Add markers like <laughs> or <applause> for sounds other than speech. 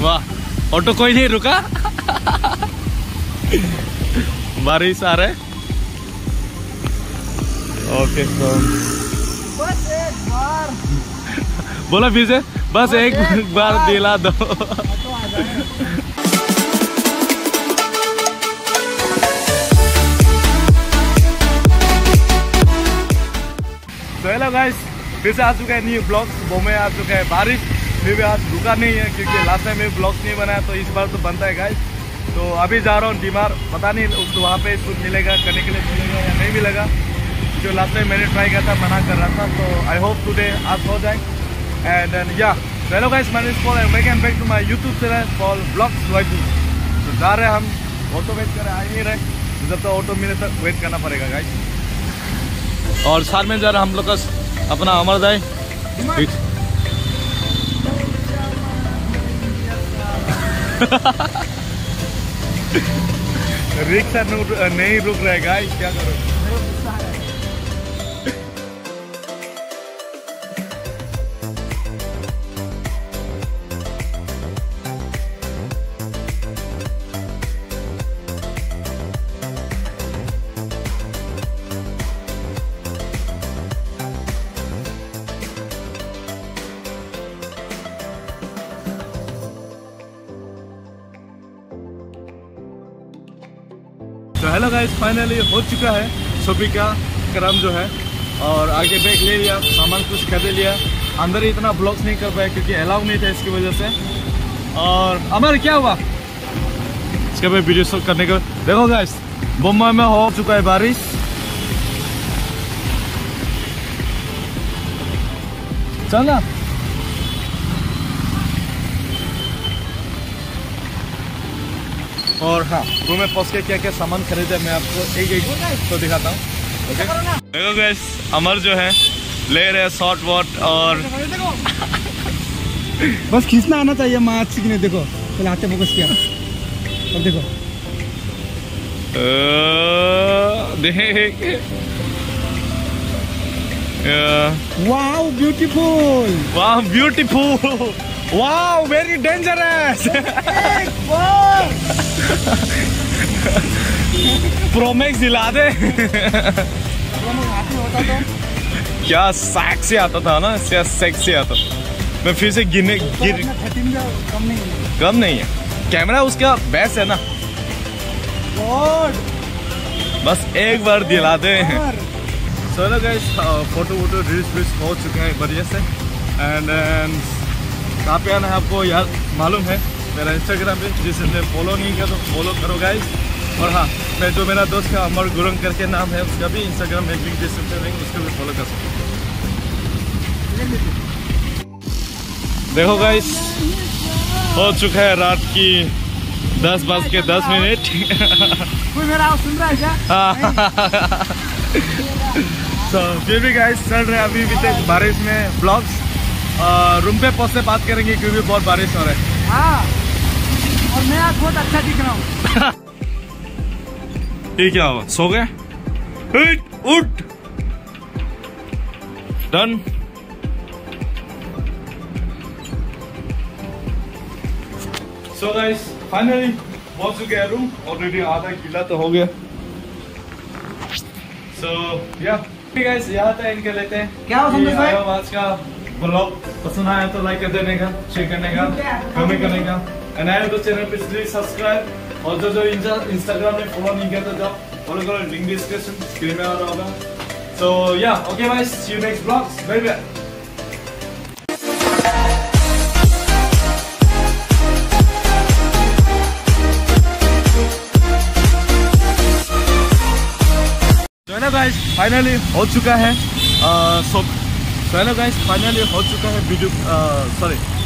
वाह, ऑटो कोई नहीं, रुका। बारिश आ रहा है। ओके तो बस एक बार बोला फिर से, बस एक बार। दिला दो। तो हेलो गाइस फिर से आ चुका है न्यू ब्लॉग वो में आ चुका है बारिश। फिर भी आज रुका नहीं है क्योंकि लास्ट टाइम में ब्लॉग नहीं बनाया तो इस बार तो बनता है गाइस तो अभी जा रहा हूँ बीमार पता नहीं उसको वहाँ पे कुछ मिलेगा करने के लिए मिलेगा या नहीं मिलेगा। जो लास्ट टाइम मैंने ट्राई किया था मना कर रहा था तो आई होप टुडे आज हो जाए। एंड देन या hello guys is Paul and welcome back to my YouTube channel Paul blogs Y तो जा रहे हैं हम ऑटो वेट कर रहे आ नहीं रहे। तो जब तक ऑटो मिले तक वेट करना पड़ेगा गाइस और साथ में जरा हम लोग का अपना अमर दाई। <laughs> रिक्शा नहीं रुक रहा है गाइस क्या करो हेलो गाइस फाइनली हो चुका है। शॉपिंग का क्रम जो है। और आगे बैग ले लिया, सामान कुछ खरीद लिया। अंदर ही इतना ब्लॉक्स नहीं कर पाया क्योंकि अलाउ नहीं था इसकी वजह से। और अमर, क्या हुआ? इसके बाद वीडियो शूट करने का देखो गाइस मुंबई में हो चुका है बारिश। चल ना। और हाँ रूम में पहुँच के क्या क्या सामान खरीदे मैं आपको एक एक तो दिखाता हूँ। ओके देखो गैस अमर जो है ले रहे हैं शॉर्ट वॉट और बस खींचना आना चाहिए माँ अच्छी की नहीं देखो पहले हाथे फोकस किया। अब देखो। वाओ ब्यूटीफुल वाह ब्यूटीफुल वाह वेरी डेंजरस प्रोमैक्स दिला दे। तो क्या सेक्सी आता था ना? क्या सेक्सी आता मैं फिर से गिने गिर कम नहीं है। कम नहीं है। कैमरा उसका बेस्ट है ना। बस एक बार दिला दे। चलो गाइस फ़ोटो वोटो रील्स वील्स हो चुके हैं बढ़िया से। एंड कहाँ पे आना है आपको यार मालूम है। मेरा इंस्टाग्राम पे जिसने फॉलो नहीं किया तो फॉलो करो गाइस और हाँ मैं जो मेरा दोस्त का अमर गुरंग करके नाम है उसका भी इंस्टाग्राम में लिंक डिस्क्रिप्शन में उसको भी फॉलो कर सकते हो। देखो गाइस हो चुका है रात की दस बज के दस मिनट। कोई मेरा आवाज़ सुन रहा है क्या? <laughs> तो फिर भी गाइस चल रहे अभी भी तक बारिश में ब्लॉग्स रूम पे पहुँच से बात करेंगे क्योंकि बहुत बारिश हो रहा है। हाँ। और मैं आज बहुत अच्छा दिख रहा हूँ। <laughs> ये क्या हुआ? सो गए? उठ उठ! डन सो गाइस फाइनली पहुँच चुके हैं रूम ऑलरेडी आधा किला तो हो गया. सो या गाइस यहाँ तक इनके लेते हैं. क्या? आज का ब्लॉग पसंद आया तो लाइक कर देने का शेयर करने का कमेंट करने का. एंड तो चैनल पे प्लीज़ सब्सक्राइब, और जो जो इंस्टाग्राम में फॉलो नहीं किया तो जाओ फॉलो करो लिंक डिस्क्रिप्शन स्क्रीन में आ रहा होगा सो या okay bye see you next blogs bye bye guys finally हो चुका है सो गाइस फाइनली हो चुका है वीडियो सॉरी